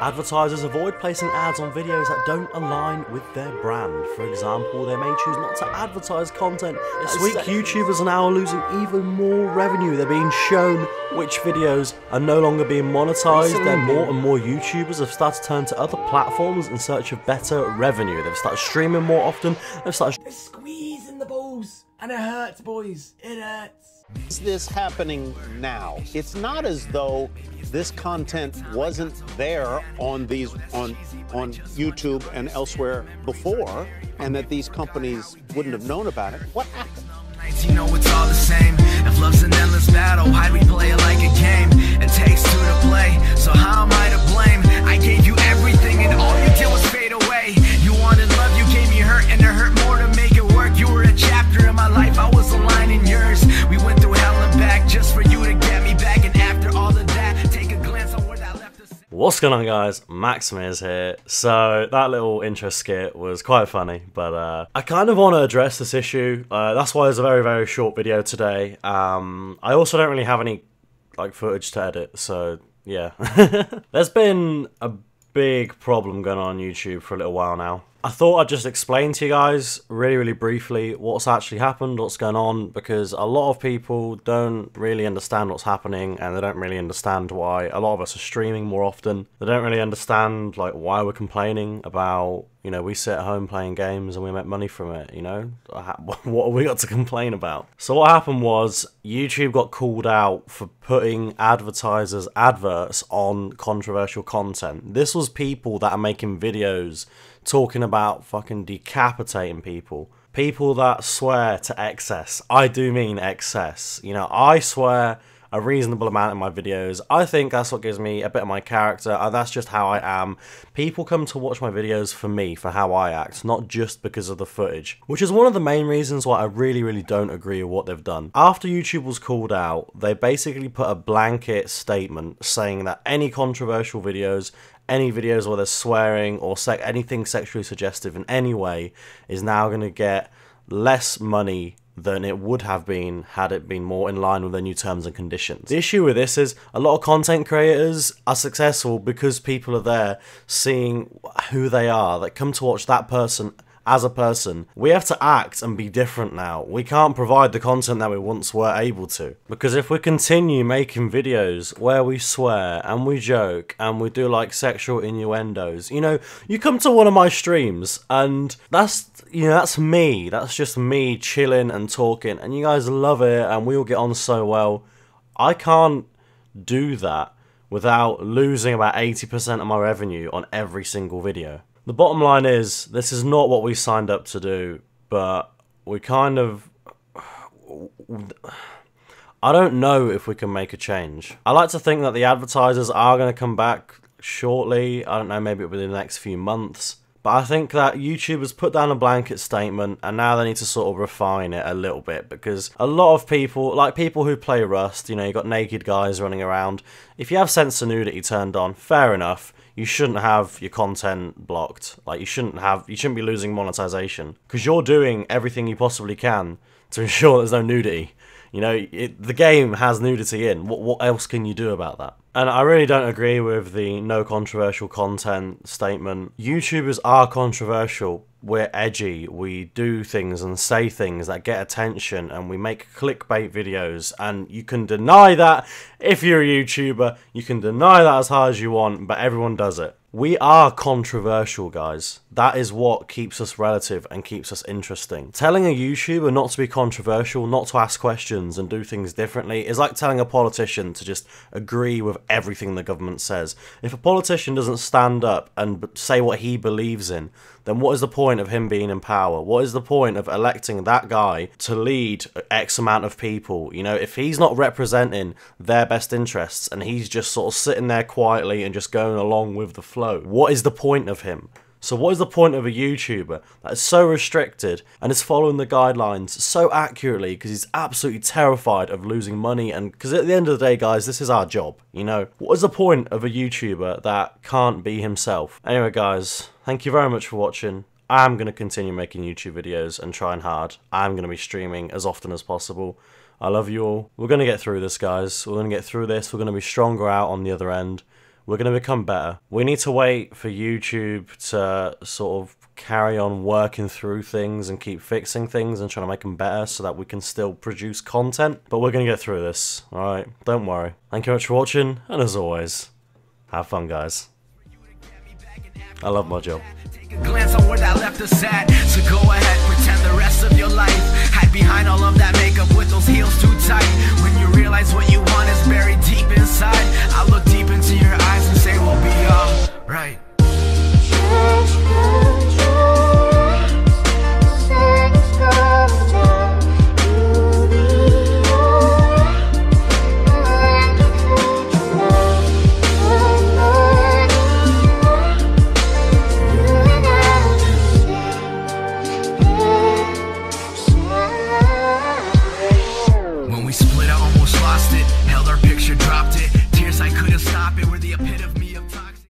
Advertisers avoid placing ads on videos that don't align with their brand. For example, they may choose not to advertise content. This week, YouTubers are now losing even more revenue. They're being shown which videos are no longer being monetized. Then more and more YouTubers have started to turn to other platforms in search of better revenue. They've started streaming more often. They've started They're squeezing the balls, and it hurts, boys. It hurts. Is this happening now? It's not as though this content wasn't there on these on on YouTube and elsewhere before, and that these companies wouldn't have known about it. What happened? You know it's all the same. If love's an endless battle, why we play it like a game? What's going on, guys? Max Mears here. So that little intro skit was quite funny, but uh, I kind of want to address this issue. Uh, that's why it's a very, very short video today. Um, I also don't really have any like footage to edit, so yeah. There's been a big problem going on on YouTube for a little while now. I thought I'd just explain to you guys really, really briefly what's actually happened, what's going on, because a lot of people don't really understand what's happening and they don't really understand why a lot of us are streaming more often. They don't really understand like why we're complaining about, you know, we sit at home playing games and we make money from it, you know? Uh, what have we got to complain about? So what happened was YouTube got called out for putting advertisers adverts on controversial content. This was people that are making videos talking about fucking decapitating people. People that swear to excess. I do mean excess. You know, I swear a reasonable amount in my videos. I think that's what gives me a bit of my character, and that's just how I am. People come to watch my videos for me, for how I act, not just because of the footage. Which is one of the main reasons why I really, really don't agree with what they've done. After YouTube was called out, they basically put a blanket statement saying that any controversial videos any videos where there's swearing or anything sexually suggestive in any way is now going to get less money than it would have been had it been more in line with their new terms and conditions. The issue with this is a lot of content creators are successful because people are there seeing who they are, that come to watch that person as a person. We have to act and be different now. We can't provide the content that we once were able to. Because if we continue making videos where we swear and we joke and we do like sexual innuendos, you know, you come to one of my streams and that's, you know, that's me. That's just me chilling and talking and you guys love it and we all get on so well. I can't do that without losing about 80% of my revenue on every single video. The bottom line is, this is not what we signed up to do, but we kind of. I don't know if we can make a change. I like to think that the advertisers are going to come back shortly. I don't know, maybe within the next few months. But I think that YouTube has put down a blanket statement and now they need to sort of refine it a little bit because a lot of people, like people who play Rust, you know, you got naked guys running around. If you have censor nudity turned on, fair enough you shouldn't have your content blocked. Like you shouldn't have you shouldn't be losing monetization because you're doing everything you possibly can to ensure there's no nudity. You know, it, the game has nudity in. What what else can you do about that? And I really don't agree with the no controversial content statement. YouTubers are controversial. We're edgy. We do things and say things that get attention and we make clickbait videos. And you can deny that if you're a YouTuber. You can deny that as hard as you want, but everyone does it. We are controversial, guys. That is what keeps us relative and keeps us interesting. Telling a YouTuber not to be controversial, not to ask questions and do things differently is like telling a politician to just agree with everything the government says. If a politician doesn't stand up and say what he believes in, then what is the point of him being in power? What is the point of electing that guy to lead X amount of people? You know, if he's not representing their best interests and he's just sort of sitting there quietly and just going along with the flow, what is the point of him? So what is the point of a YouTuber that is so restricted and is following the guidelines so accurately because he's absolutely terrified of losing money and because at the end of the day guys this is our job, you know. What is the point of a YouTuber that can't be himself? Anyway guys, thank you very much for watching. I'm going to continue making YouTube videos and trying hard. I'm going to be streaming as often as possible. I love you all. We're gonna get through this, guys. We're gonna get through this. We're gonna be stronger out on the other end. We're gonna become better. We need to wait for YouTube to sort of carry on working through things and keep fixing things and trying to make them better so that we can still produce content. But we're gonna get through this, alright? Don't worry. Thank you much for watching, and as always, have fun, guys. I love my job. Glance on where that left us at. So go ahead, pretend the rest of your life. Hide behind all of that makeup with those heels too tight. When you realize what you want is buried